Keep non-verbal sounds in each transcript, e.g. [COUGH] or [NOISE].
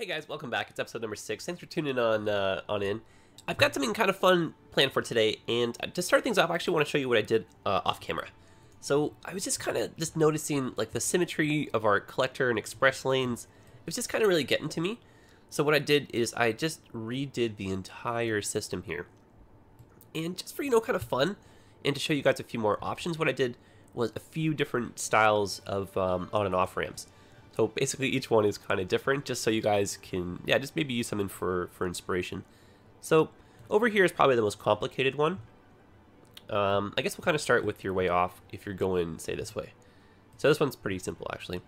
Hey guys, welcome back. It's episode number six. Thanks for tuning on uh, on in. I've got something kind of fun planned for today, and to start things off, I actually want to show you what I did uh, off camera. So I was just kind of just noticing like the symmetry of our collector and express lanes. It was just kind of really getting to me. So what I did is I just redid the entire system here, and just for you know kind of fun, and to show you guys a few more options, what I did was a few different styles of um, on and off ramps. So basically each one is kind of different just so you guys can, yeah, just maybe use something for, for inspiration. So over here is probably the most complicated one. Um, I guess we'll kind of start with your way off if you're going, say, this way. So this one's pretty simple, actually.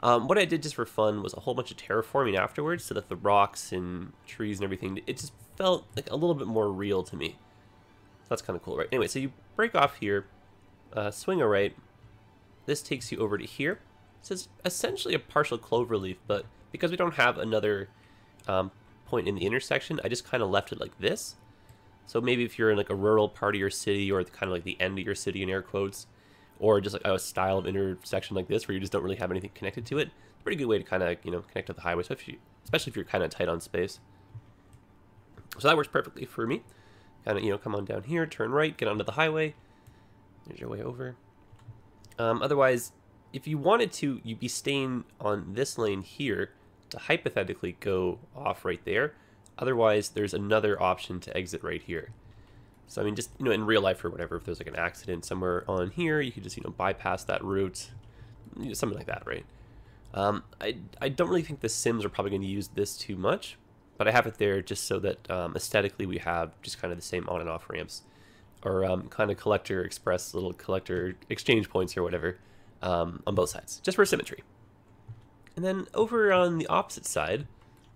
Um, what I did just for fun was a whole bunch of terraforming afterwards so that the rocks and trees and everything, it just felt like a little bit more real to me. So that's kind of cool, right? Anyway, so you break off here, uh, swing a right. This takes you over to here. This is essentially a partial cloverleaf, but because we don't have another um, point in the intersection, I just kind of left it like this. So maybe if you're in like a rural part of your city or kind of like the end of your city in air quotes, or just like a style of intersection like this where you just don't really have anything connected to it, it's a pretty good way to kind of, you know, connect to the highway, especially, especially if you're kind of tight on space. So that works perfectly for me. Kind of, you know, come on down here, turn right, get onto the highway. There's your way over. Um, otherwise, if you wanted to, you'd be staying on this lane here to hypothetically go off right there. Otherwise, there's another option to exit right here. So, I mean, just, you know, in real life or whatever, if there's like an accident somewhere on here, you could just, you know, bypass that route, you know, something like that, right? Um, I, I don't really think the Sims are probably going to use this too much, but I have it there just so that um, aesthetically we have just kind of the same on and off ramps or um, kind of collector express little collector exchange points or whatever um, on both sides, just for symmetry. And then over on the opposite side,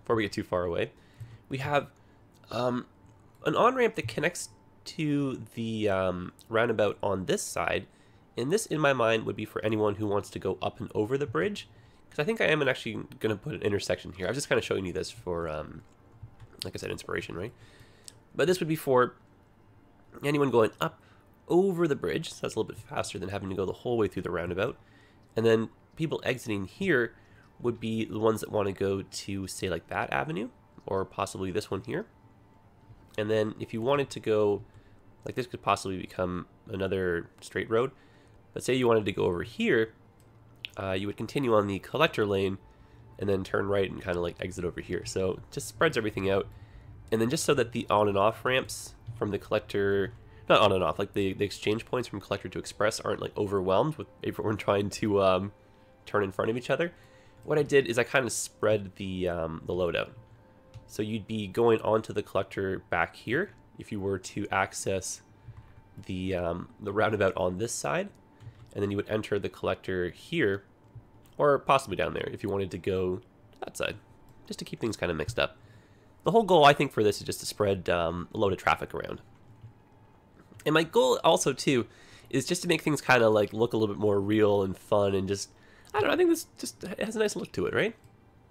before we get too far away, we have um, an on-ramp that connects to the um, roundabout on this side. And this, in my mind, would be for anyone who wants to go up and over the bridge. Because I think I am actually going to put an intersection here. I was just kind of showing you this for, um, like I said, inspiration, right? But this would be for anyone going up over the bridge, so that's a little bit faster than having to go the whole way through the roundabout. And then people exiting here would be the ones that want to go to, say, like that avenue, or possibly this one here. And then if you wanted to go, like this could possibly become another straight road, but say you wanted to go over here, uh, you would continue on the collector lane and then turn right and kind of like exit over here. So just spreads everything out. And then just so that the on and off ramps from the collector not on and off, like the, the exchange points from collector to express aren't like overwhelmed with everyone trying to um, turn in front of each other. What I did is I kind of spread the, um, the loadout. So you'd be going onto the collector back here if you were to access the, um, the roundabout on this side. And then you would enter the collector here, or possibly down there if you wanted to go that side, just to keep things kind of mixed up. The whole goal, I think, for this is just to spread um, a load of traffic around. And my goal also too is just to make things kind of like look a little bit more real and fun and just I don't know. I think this just has a nice look to it, right?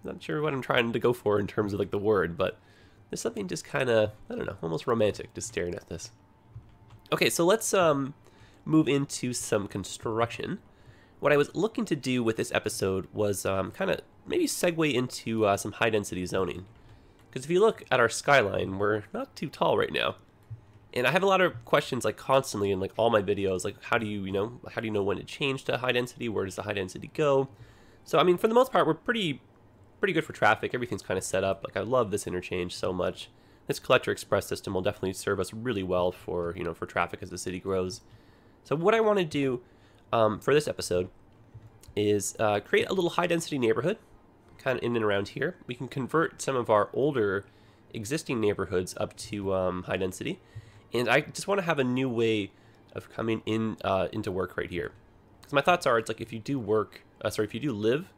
Not sure what I'm trying to go for in terms of like the word, but there's something just kind of I don't know, almost romantic just staring at this. Okay, so let's um move into some construction. What I was looking to do with this episode was um, kind of maybe segue into uh, some high density zoning. Because if you look at our skyline, we're not too tall right now and I have a lot of questions like constantly in like all my videos, like how do you, you know, how do you know when to change to high density? Where does the high density go? So, I mean, for the most part, we're pretty, pretty good for traffic. Everything's kind of set up. Like I love this interchange so much. This collector express system will definitely serve us really well for, you know, for traffic as the city grows. So what I want to do um, for this episode is uh, create a little high density neighborhood kind of in and around here. We can convert some of our older existing neighborhoods up to um, high density and I just want to have a new way of coming in uh, into work right here. Because my thoughts are, it's like if you do work, uh, sorry, if you do live,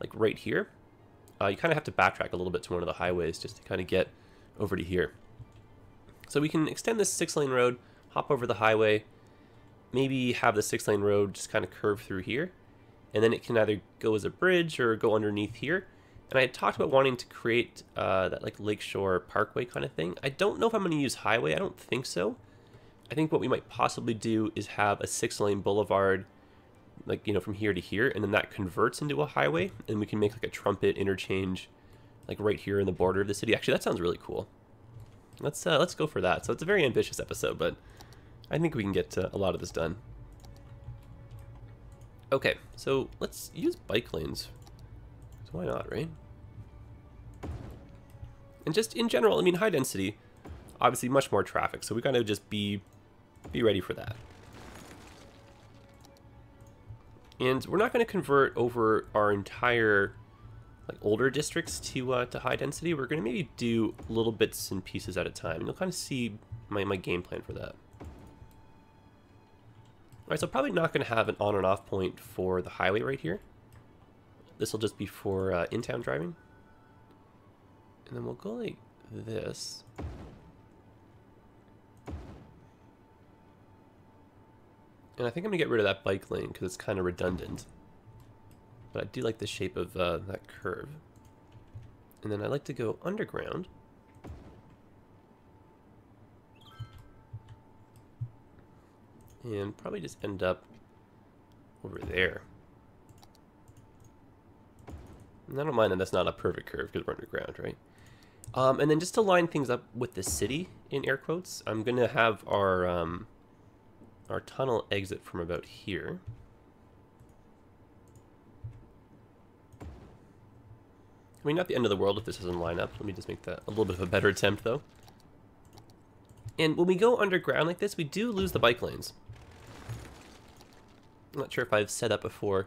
like right here, uh, you kind of have to backtrack a little bit to one of the highways just to kind of get over to here. So we can extend this six lane road, hop over the highway, maybe have the six lane road just kind of curve through here, and then it can either go as a bridge or go underneath here. And I talked about wanting to create uh, that like Lakeshore Parkway kind of thing. I don't know if I'm going to use highway. I don't think so. I think what we might possibly do is have a six lane boulevard like, you know, from here to here, and then that converts into a highway, and we can make like a trumpet interchange like right here in the border of the city. Actually, that sounds really cool. Let's uh, let's go for that. So it's a very ambitious episode, but I think we can get uh, a lot of this done. Okay, so let's use bike lanes. So why not, right? And just in general, I mean, high density, obviously much more traffic, so we gotta just be be ready for that. And we're not going to convert over our entire like older districts to uh, to high density. We're going to maybe do little bits and pieces at a time. And you'll kind of see my, my game plan for that. Alright, so probably not going to have an on and off point for the highway right here. This will just be for uh, in-town driving. And then we'll go like this. And I think I'm going to get rid of that bike lane because it's kind of redundant. But I do like the shape of uh, that curve. And then I like to go underground. And probably just end up over there. And I don't mind that that's not a perfect curve because we're underground, right? Um, and then just to line things up with the city, in air quotes, I'm going to have our... Um, our tunnel exit from about here. I mean, not the end of the world if this doesn't line up. Let me just make that a little bit of a better attempt, though. And when we go underground like this, we do lose the bike lanes. I'm not sure if I've said that before.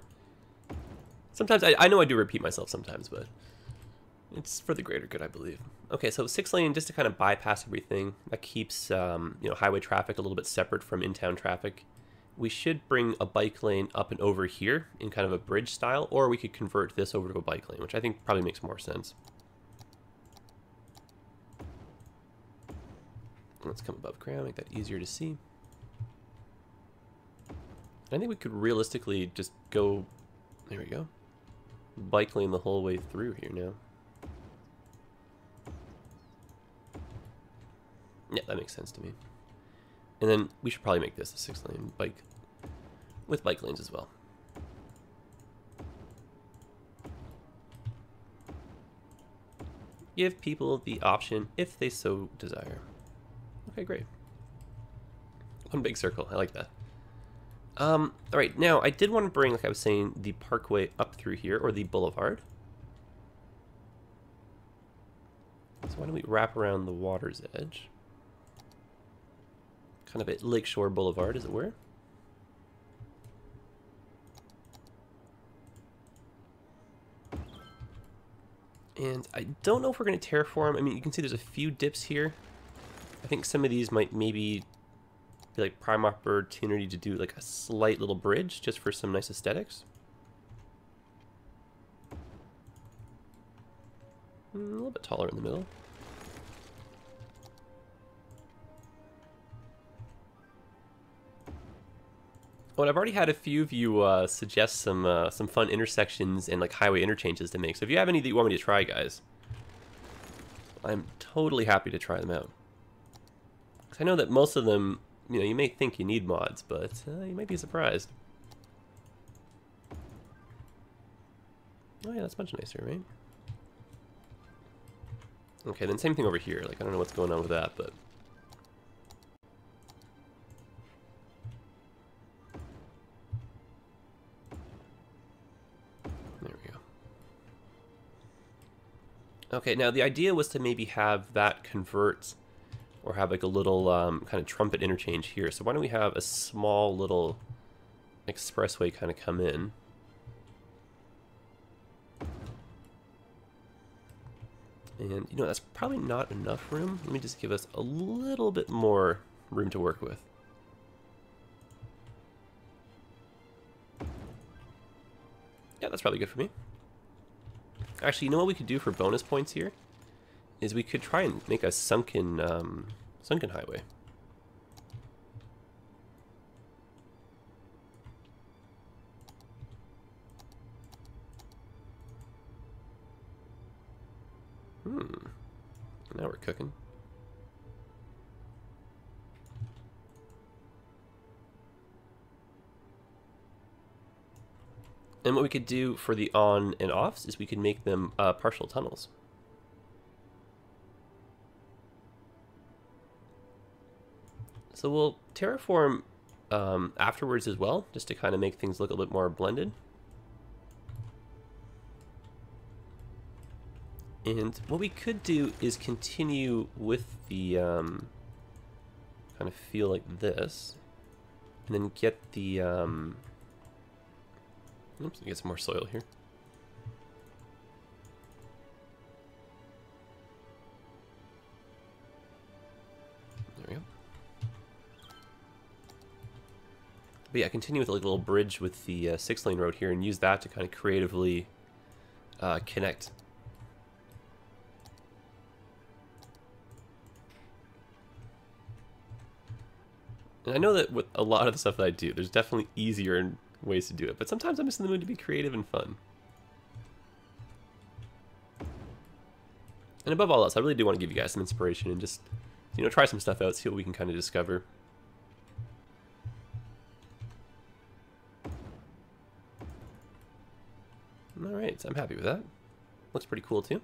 Sometimes, I, I know I do repeat myself sometimes, but it's for the greater good, I believe. Okay, so six lane, just to kind of bypass everything, that keeps um, you know highway traffic a little bit separate from in-town traffic. We should bring a bike lane up and over here in kind of a bridge style, or we could convert this over to a bike lane, which I think probably makes more sense. Let's come above ground, make that easier to see. I think we could realistically just go, there we go, bike lane the whole way through here now. Yeah, that makes sense to me. And then we should probably make this a six lane bike with bike lanes as well. Give people the option if they so desire. Okay, great. One big circle, I like that. Um, all right, now I did want to bring, like I was saying, the parkway up through here, or the boulevard. So why don't we wrap around the water's edge? Kind of at Lakeshore Boulevard, as it were. And I don't know if we're going to terraform. I mean, you can see there's a few dips here. I think some of these might maybe be like prime opportunity to do like a slight little bridge just for some nice aesthetics. Hmm, a little bit taller in the middle. And I've already had a few of you uh, suggest some uh, some fun intersections and like highway interchanges to make. So if you have any that you want me to try, guys, I'm totally happy to try them out. Because I know that most of them, you know, you may think you need mods, but uh, you might be surprised. Oh yeah, that's much nicer, right? Okay, then same thing over here. Like, I don't know what's going on with that, but... Okay, now the idea was to maybe have that convert or have like a little um, kind of trumpet interchange here. So why don't we have a small little expressway kind of come in. And, you know, that's probably not enough room. Let me just give us a little bit more room to work with. Yeah, that's probably good for me. Actually, you know what we could do for bonus points here? Is we could try and make a sunken, um, sunken highway. Hmm. Now we're cooking. And what we could do for the on and offs is we could make them uh, partial tunnels. So we'll terraform um, afterwards as well, just to kind of make things look a little bit more blended. And what we could do is continue with the um, kind of feel like this, and then get the um, oops, get some more soil here. There we go. But yeah, continue with a little bridge with the uh, six lane road here and use that to kind of creatively uh, connect And I know that with a lot of the stuff that I do, there's definitely easier ways to do it, but sometimes I'm just in the mood to be creative and fun. And above all else, I really do want to give you guys some inspiration and just, you know, try some stuff out, see what we can kind of discover. Alright, I'm happy with that. Looks pretty cool too.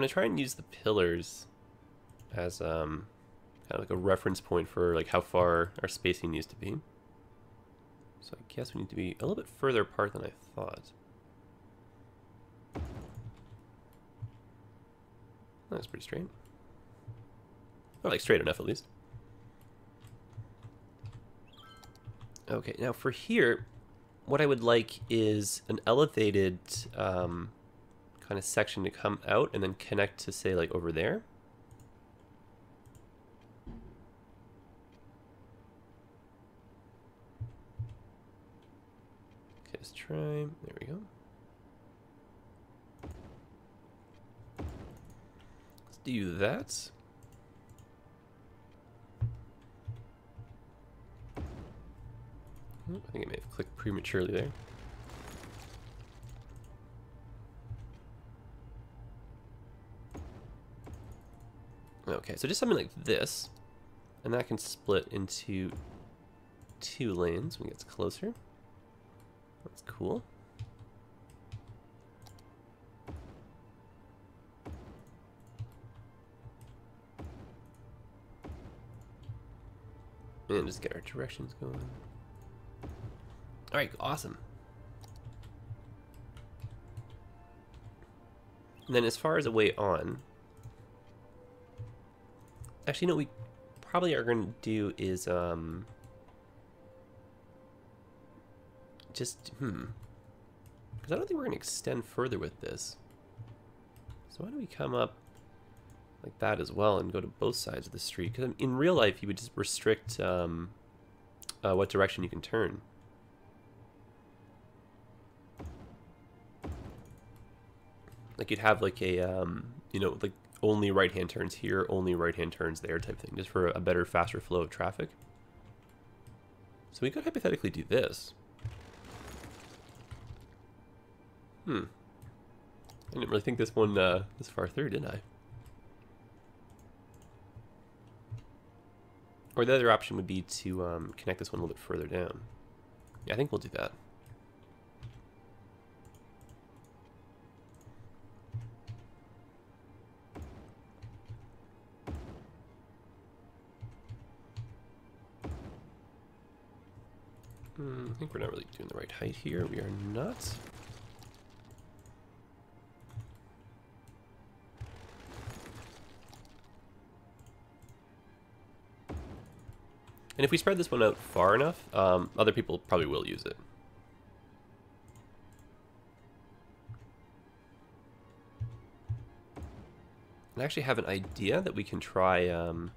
Going to try and use the pillars as um, kind of like a reference point for like how far our spacing needs to be. So I guess we need to be a little bit further apart than I thought. That's pretty straight. Or like straight enough at least. Okay, now for here, what I would like is an elevated um, kind of section to come out and then connect to say like over there. Okay, let's try. There we go. Let's do that. Oh, I think I may have clicked prematurely there. Okay, so just something like this, and that can split into two lanes when it gets closer. That's cool. And just get our directions going. Alright, awesome. And then as far as a way on, actually, no, we probably are going to do is, um, just, hmm, because I don't think we're going to extend further with this. So why don't we come up like that as well and go to both sides of the street? Because in real life, you would just restrict um, uh, what direction you can turn. Like you'd have like a, um, you know, like only right hand turns here, only right hand turns there type thing, just for a better, faster flow of traffic. So we could hypothetically do this. Hmm. I didn't really think this one uh, this far through, did I? Or the other option would be to um, connect this one a little bit further down. Yeah, I think we'll do that. Hmm, I think we're not really doing the right height here. We are not. And if we spread this one out far enough, um, other people probably will use it. I actually have an idea that we can try um,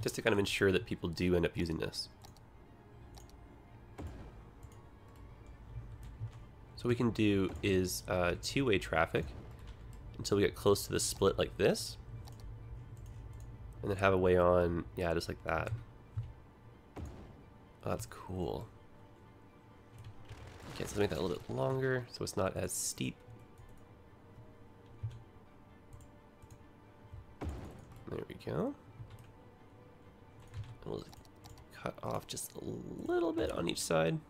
just to kind of ensure that people do end up using this. So what we can do is uh, two-way traffic until we get close to the split like this. And then have a way on, yeah, just like that. Oh, that's cool. Okay, so let's make that a little bit longer so it's not as steep. There we go. We'll cut off just a little bit on each side.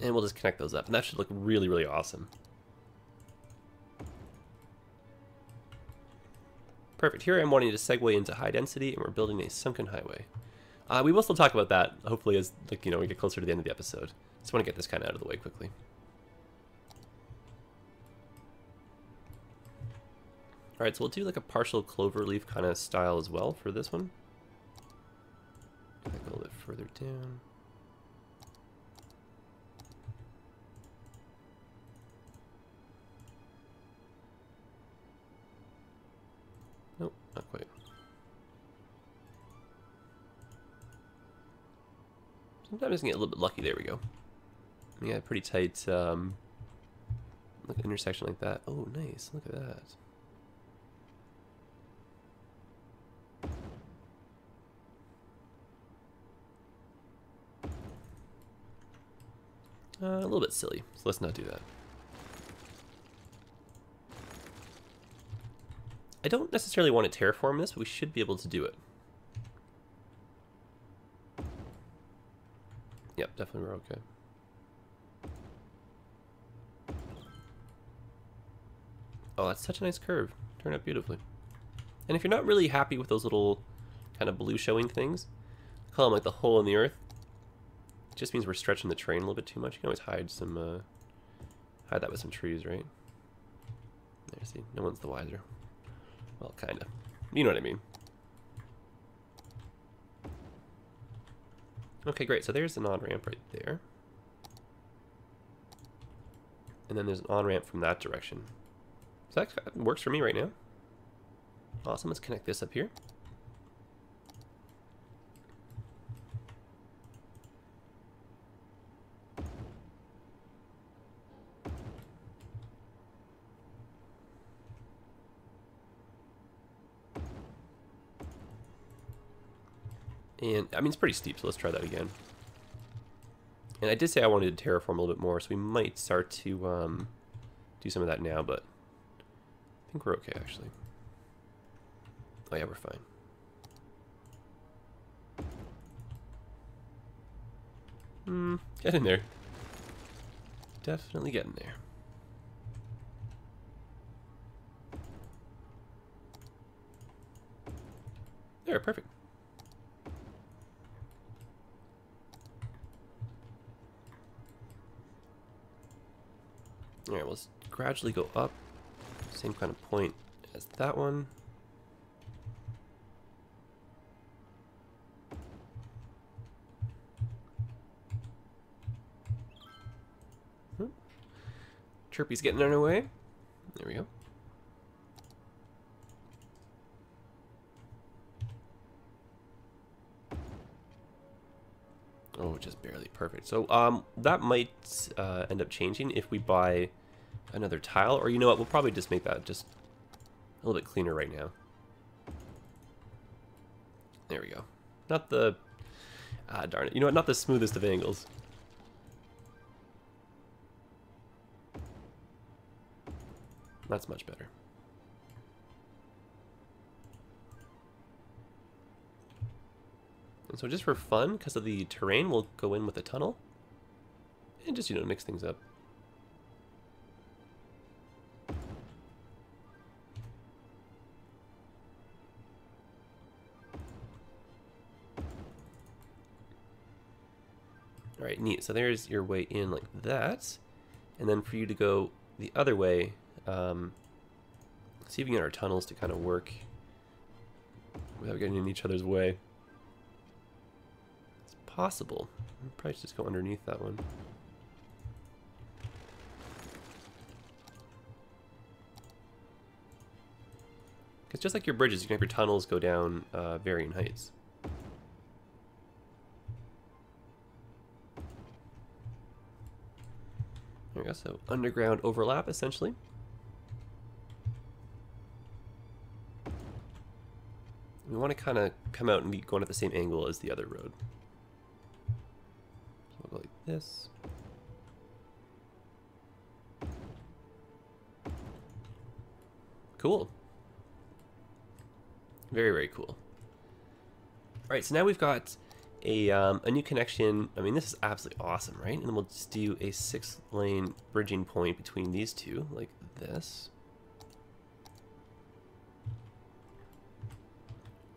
And we'll just connect those up. And that should look really, really awesome. Perfect. Here I'm wanting to segue into high density, and we're building a sunken highway. Uh, we will still talk about that, hopefully, as like you know we get closer to the end of the episode. Just want to get this kind of out of the way quickly. Alright, so we'll do like a partial clover leaf kind of style as well for this one. Go a little bit further down. Sometimes I can get a little bit lucky. There we go. Yeah, pretty tight um, intersection like that. Oh, nice. Look at that. Uh, a little bit silly, so let's not do that. I don't necessarily want to terraform this, but we should be able to do it. Definitely we're okay. Oh, that's such a nice curve. Turned out beautifully. And if you're not really happy with those little kind of blue showing things, call them like the hole in the earth. It just means we're stretching the terrain a little bit too much. You can always hide some, uh, hide that with some trees, right? There, see, no one's the wiser. Well, kinda. You know what I mean. Okay, great. So there's an on-ramp right there. And then there's an on-ramp from that direction. So that works for me right now. Awesome, let's connect this up here. And, I mean, it's pretty steep, so let's try that again. And I did say I wanted to terraform a little bit more, so we might start to um, do some of that now, but I think we're okay, actually. Oh yeah, we're fine. Hmm, get in there. Definitely get in there. There, perfect. Alright, let's gradually go up. Same kind of point as that one. Hmm. Chirpy's getting in our way. There we go. Oh, just barely perfect. So um, that might uh, end up changing if we buy another tile. Or you know what, we'll probably just make that just a little bit cleaner right now. There we go. Not the... Ah, darn it. You know what, not the smoothest of angles. That's much better. And so just for fun, because of the terrain, we'll go in with a tunnel. And just, you know, mix things up. Alright, neat. So there's your way in like that. And then for you to go the other way, um, see if we can get our tunnels to kind of work without getting in each other's way possible. I'll probably just go underneath that one. Because just like your bridges, you can have your tunnels go down uh, varying heights. There we go, so underground overlap essentially. We want to kind of come out and be going at the same angle as the other road this. Cool. Very, very cool. All right, so now we've got a, um, a new connection. I mean, this is absolutely awesome, right? And then we'll just do a six lane bridging point between these two, like this.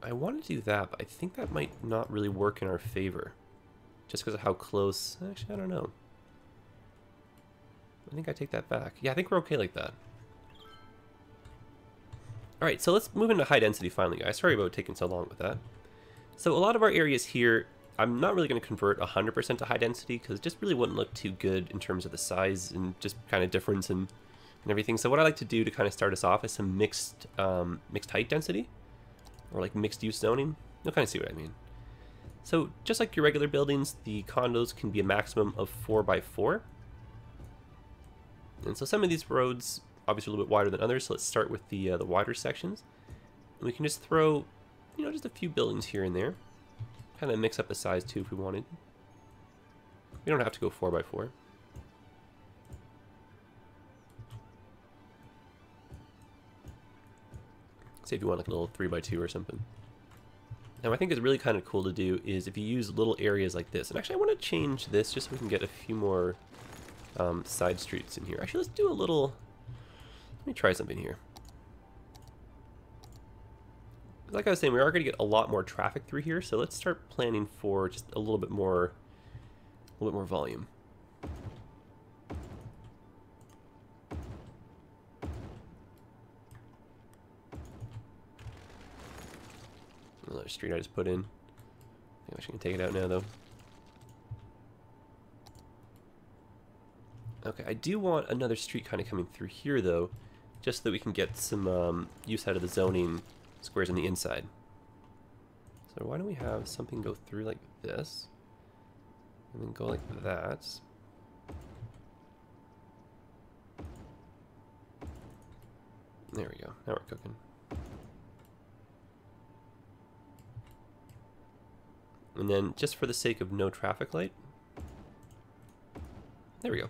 I want to do that, but I think that might not really work in our favor. Just because of how close... Actually, I don't know. I think I take that back. Yeah, I think we're okay like that. Alright, so let's move into high density finally, guys. Sorry about taking so long with that. So a lot of our areas here, I'm not really going to convert 100% to high density because it just really wouldn't look too good in terms of the size and just kind of difference and, and everything. So what I like to do to kind of start us off is some mixed, um, mixed height density or like mixed use zoning. You'll kind of see what I mean. So just like your regular buildings, the condos can be a maximum of 4 by 4 And so some of these roads obviously a little bit wider than others, so let's start with the, uh, the wider sections. And we can just throw, you know, just a few buildings here and there. Kind of mix up the size too if we wanted. We don't have to go 4 by 4 Say if you want like a little 3 by 2 or something. Now I think it's really kind of cool to do is if you use little areas like this, and actually I want to change this just so we can get a few more um, side streets in here. Actually let's do a little, let me try something here. Like I was saying, we are going to get a lot more traffic through here, so let's start planning for just a little bit more, a little bit more volume. Another street I just put in. I think I take it out now, though. Okay, I do want another street kind of coming through here, though, just so that we can get some um, use out of the zoning squares on the inside. So why don't we have something go through like this, and then go like that. There we go, now we're cooking. And then just for the sake of no traffic light, there we go.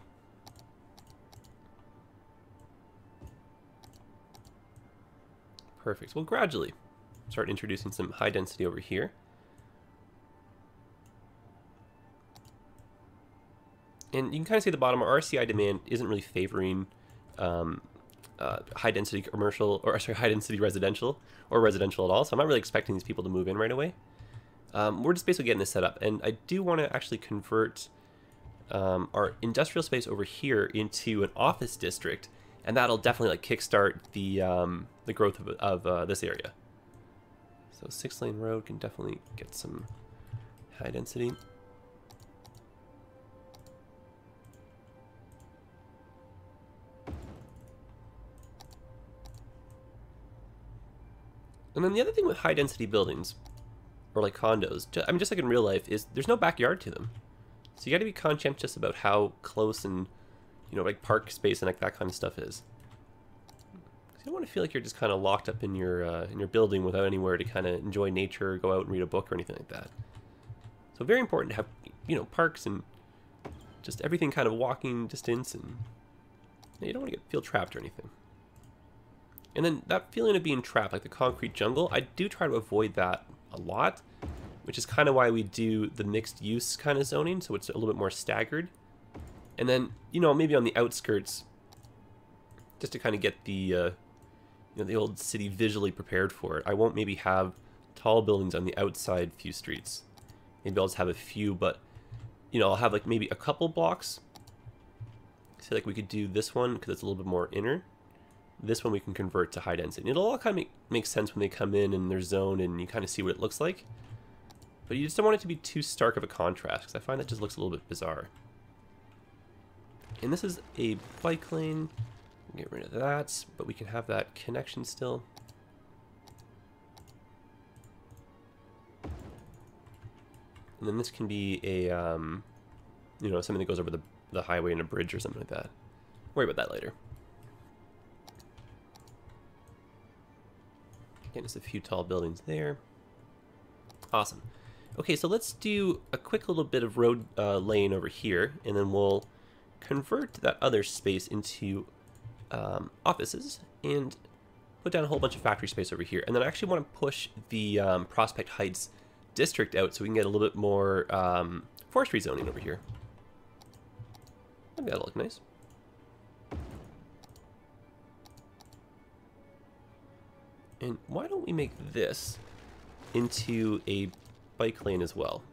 Perfect. Well, gradually start introducing some high density over here. And you can kind of see at the bottom, our RCI demand isn't really favoring um, uh, high density commercial, or sorry, high density residential, or residential at all. So I'm not really expecting these people to move in right away. Um, we're just basically getting this set up. And I do want to actually convert um, our industrial space over here into an office district. And that'll definitely like kickstart the, um, the growth of, of uh, this area. So six lane road can definitely get some high density. And then the other thing with high density buildings, or like condos, I mean, just like in real life, is there's no backyard to them. So you got to be conscientious about how close and, you know, like park space and like that kind of stuff is. You don't want to feel like you're just kind of locked up in your uh, in your building without anywhere to kind of enjoy nature, or go out and read a book or anything like that. So very important to have, you know, parks and just everything kind of walking distance, and you don't want to get feel trapped or anything. And then that feeling of being trapped, like the concrete jungle, I do try to avoid that a lot, which is kind of why we do the mixed use kind of zoning, so it's a little bit more staggered. And then, you know, maybe on the outskirts, just to kind of get the, uh, you know, the old city visually prepared for it, I won't maybe have tall buildings on the outside few streets. Maybe I'll just have a few, but, you know, I'll have like maybe a couple blocks. Say like we could do this one because it's a little bit more inner. This one we can convert to high density. It'll all kind of make, make sense when they come in and they're zoned and you kind of see what it looks like. But you just don't want it to be too stark of a contrast because I find that just looks a little bit bizarre. And this is a bike lane. Get rid of that, but we can have that connection still. And then this can be a, um, you know, something that goes over the, the highway and a bridge or something like that. Worry about that later. Again, just a few tall buildings there. Awesome. Okay, so let's do a quick little bit of road uh, lane over here, and then we'll convert that other space into um, offices and put down a whole bunch of factory space over here. And then I actually want to push the um, Prospect Heights district out so we can get a little bit more um, forestry zoning over here. That'll look nice. And why don't we make this into a bike lane as well?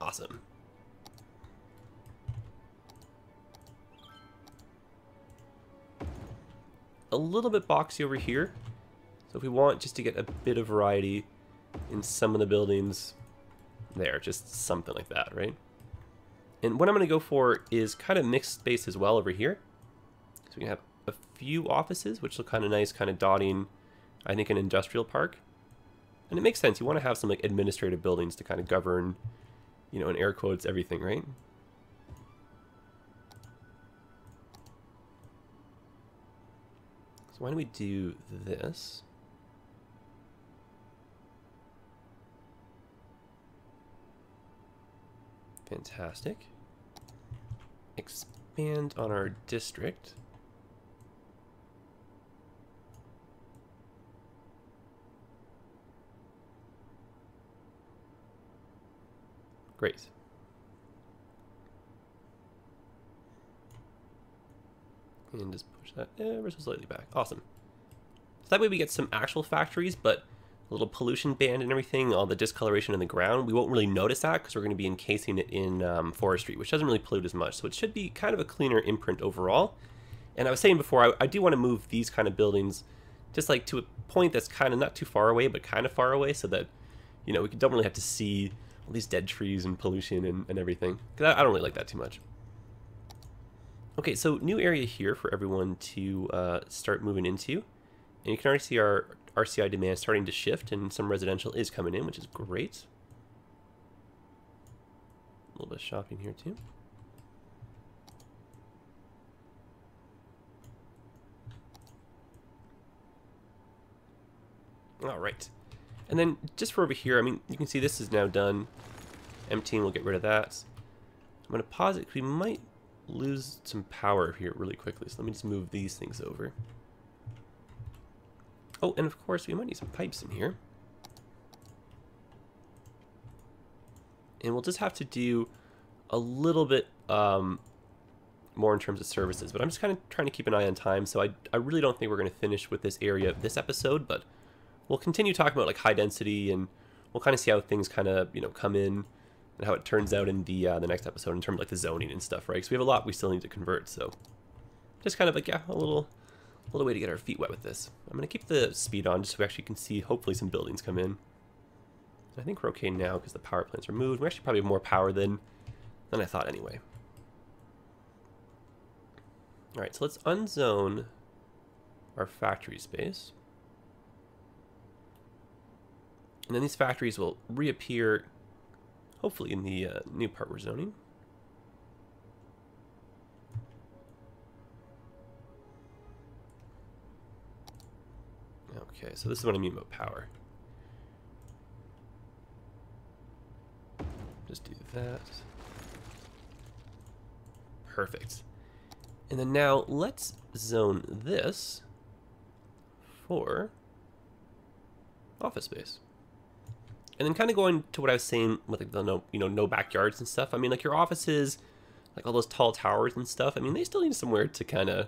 Awesome. A little bit boxy over here. So if we want just to get a bit of variety in some of the buildings, there, just something like that, right? And what I'm going to go for is kind of mixed space as well over here. So we have a few offices, which look kind of nice, kind of dotting, I think, an industrial park. And it makes sense. You want to have some like administrative buildings to kind of govern, you know, in air quotes, everything, right? So why don't we do this? Fantastic. Expand on our district. Great. And just push that ever so slightly back. Awesome. So that way we get some actual factories, but a little pollution band and everything, all the discoloration in the ground, we won't really notice that because we're going to be encasing it in um, forestry, which doesn't really pollute as much. So it should be kind of a cleaner imprint overall. And I was saying before, I, I do want to move these kind of buildings just like to a point that's kind of not too far away, but kind of far away so that, you know, we don't really have to see all these dead trees and pollution and, and everything. Because I, I, don't really like that too much. Okay, so new area here for everyone to uh, start moving into. And you can already see our RCI demand starting to shift and some residential is coming in, which is great. A little bit of shopping here too. All right. And then just for over here, I mean, you can see this is now done. Emptying, we'll get rid of that. I'm going to pause it because we might lose some power here really quickly. So let me just move these things over. Oh, and of course we might need some pipes in here. And we'll just have to do a little bit um, more in terms of services. But I'm just kind of trying to keep an eye on time. So I, I really don't think we're going to finish with this area of this episode. But we'll continue talking about like high density and we'll kind of see how things kind of, you know, come in and how it turns out in the uh, the next episode in terms of like the zoning and stuff, right? Because we have a lot we still need to convert. So just kind of like, yeah, a little a little way to get our feet wet with this. I'm to keep the speed on just so we actually can see hopefully some buildings come in. I think we're okay now because the power plant's removed. We actually probably have more power than, than I thought anyway. Alright, so let's unzone our factory space. And then these factories will reappear, hopefully in the uh, new part we're zoning. Okay, so this is what I mean about power. Just do that. Perfect. And then now let's zone this for office space. And then kind of going to what I was saying with like the no, you know, no backyards and stuff. I mean, like your offices, like all those tall towers and stuff. I mean, they still need somewhere to kind of,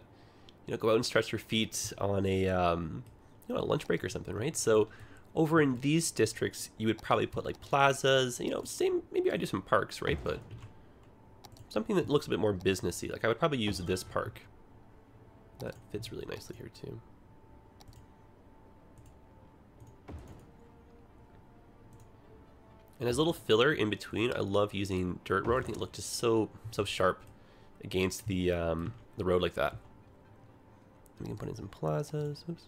you know, go out and stretch your feet on a, um, you know, a lunch break or something, right? So over in these districts, you would probably put like plazas, you know, same, maybe I do some parks, right? But something that looks a bit more businessy. Like I would probably use this park. That fits really nicely here too. And as a little filler in between, I love using dirt road. I think it looked just so so sharp against the um, the road like that. We can put in some plazas. Oops.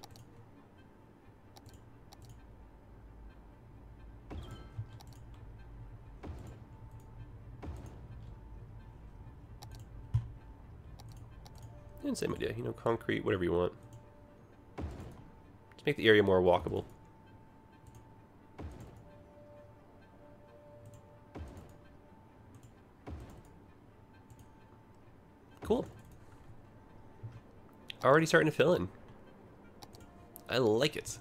And same idea, you know, concrete, whatever you want. Just make the area more walkable. already starting to fill in. I like it.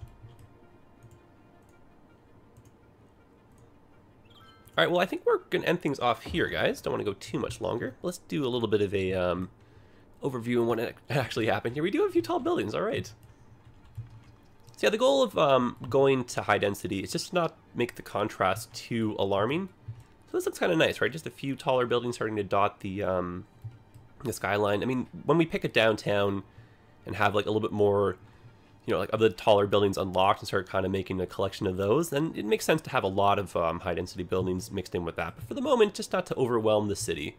All right, well, I think we're going to end things off here, guys. Don't want to go too much longer. Let's do a little bit of a um, overview on what [LAUGHS] actually happened here. We do have a few tall buildings, all right. So yeah, the goal of um, going to high density is just to not make the contrast too alarming. So this looks kind of nice, right? Just a few taller buildings starting to dot the, um, the skyline. I mean, when we pick a downtown, and have like a little bit more, you know, like of the taller buildings unlocked and start kind of making a collection of those, then it makes sense to have a lot of um, high density buildings mixed in with that. But for the moment, just not to overwhelm the city.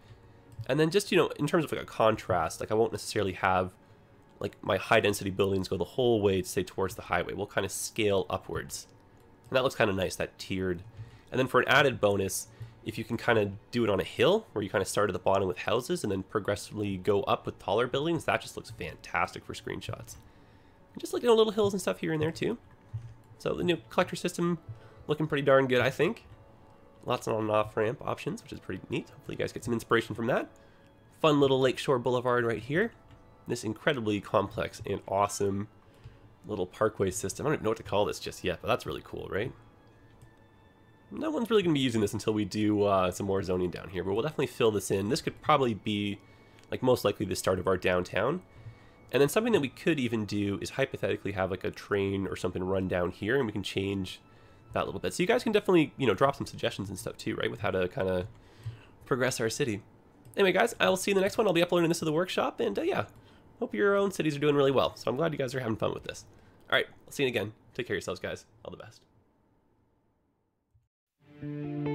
And then just, you know, in terms of like a contrast, like I won't necessarily have like my high density buildings go the whole way, to say, towards the highway. We'll kind of scale upwards. And that looks kind of nice, that tiered. And then for an added bonus, if you can kind of do it on a hill, where you kind of start at the bottom with houses and then progressively go up with taller buildings, that just looks fantastic for screenshots. And just looking at little hills and stuff here and there too. So the new collector system looking pretty darn good, I think. Lots of on and off ramp options, which is pretty neat. Hopefully you guys get some inspiration from that. Fun little Lakeshore Boulevard right here. This incredibly complex and awesome little parkway system. I don't even know what to call this just yet, but that's really cool, right? No one's really going to be using this until we do uh, some more zoning down here, but we'll definitely fill this in. This could probably be, like, most likely the start of our downtown. And then something that we could even do is hypothetically have, like, a train or something run down here, and we can change that a little bit. So you guys can definitely, you know, drop some suggestions and stuff too, right, with how to kind of progress our city. Anyway, guys, I will see you in the next one. I'll be uploading this to the workshop, and uh, yeah, hope your own cities are doing really well. So I'm glad you guys are having fun with this. All right, I'll see you again. Take care of yourselves, guys. All the best. Thank you.